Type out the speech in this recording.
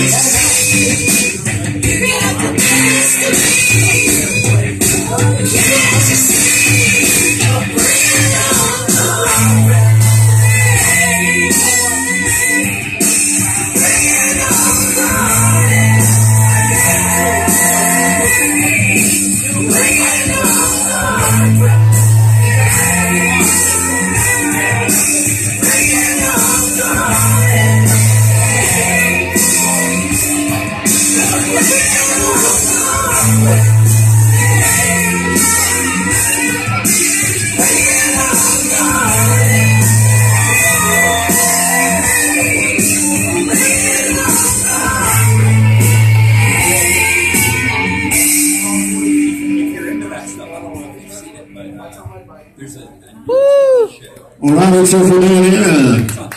Yes. All right, so for Diana.